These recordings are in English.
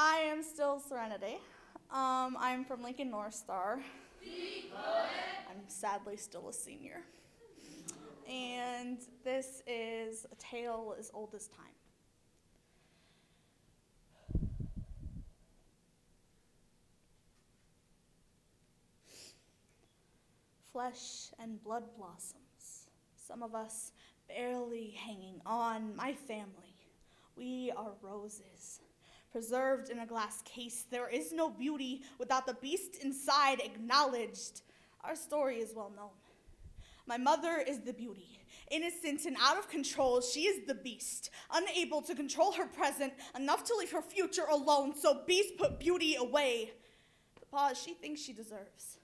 I am still Serenity. Um, I'm from Lincoln North Star. I'm sadly still a senior. And this is a tale as old as time. Flesh and blood blossoms. Some of us barely hanging on. My family. We are roses preserved in a glass case. There is no beauty without the beast inside acknowledged. Our story is well known. My mother is the beauty. Innocent and out of control, she is the beast. Unable to control her present, enough to leave her future alone, so beast put beauty away. The pause she thinks she deserves.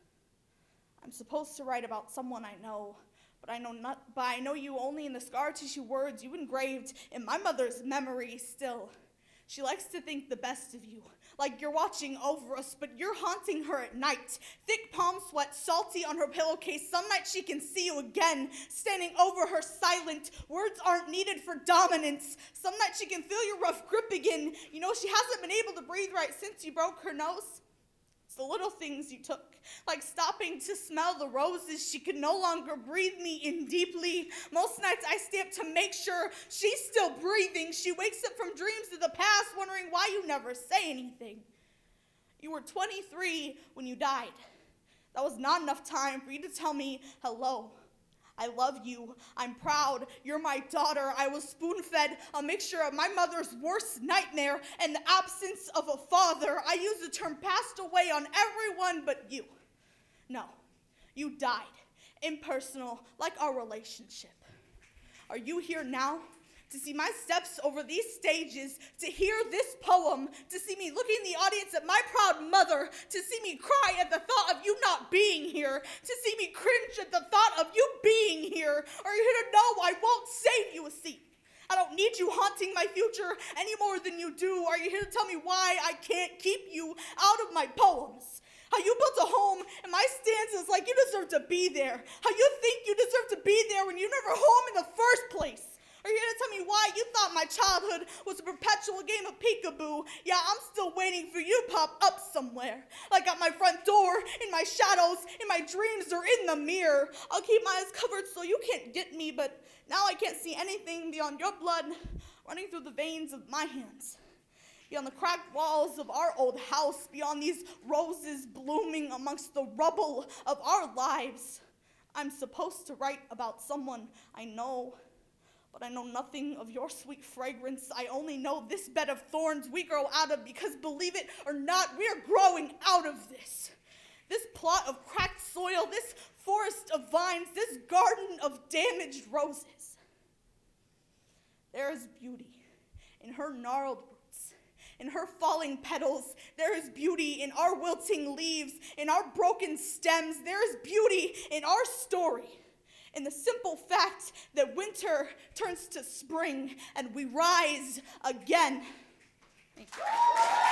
I'm supposed to write about someone I know, but I know not but I know you only in the scar tissue words you engraved in my mother's memory still. She likes to think the best of you, like you're watching over us, but you're haunting her at night. Thick palm sweat, salty on her pillowcase. Some night she can see you again, standing over her silent. Words aren't needed for dominance. Some night she can feel your rough grip again. You know, she hasn't been able to breathe right since you broke her nose. It's the little things you took, like stopping to smell the roses. She could no longer breathe me in deeply. Most nights I stay up to make sure she's still breathing. She wakes up from dreams of the past, wondering why you never say anything. You were 23 when you died. That was not enough time for you to tell me hello. I love you. I'm proud. You're my daughter. I was spoon fed a mixture of my mother's worst nightmare and the absence of a father. I use the term passed away on everyone but you. No, you died. Impersonal, like our relationship. Are you here now? To see my steps over these stages, to hear this poem, to see me looking in the audience at my proud mother, to see me cry at the thought of you not being here, to see me cringe at the thought of you being here. Are you here to know I won't save you a seat? I don't need you haunting my future any more than you do. Are you here to tell me why I can't keep you out of my poems? How you built a home and my stance is like you deserve to be there. How you think you deserve to be there when you never home in the first place. Are you to tell me why you thought my childhood was a perpetual game of peekaboo? Yeah, I'm still waiting for you to pop up somewhere. Like at my front door, in my shadows, in my dreams, or in the mirror. I'll keep my eyes covered so you can't get me, but now I can't see anything beyond your blood running through the veins of my hands. Beyond the cracked walls of our old house, beyond these roses blooming amongst the rubble of our lives. I'm supposed to write about someone I know but I know nothing of your sweet fragrance. I only know this bed of thorns we grow out of because, believe it or not, we are growing out of this. This plot of cracked soil, this forest of vines, this garden of damaged roses. There is beauty in her gnarled roots, in her falling petals. There is beauty in our wilting leaves, in our broken stems. There is beauty in our story in the simple fact that winter turns to spring and we rise again. Thank you.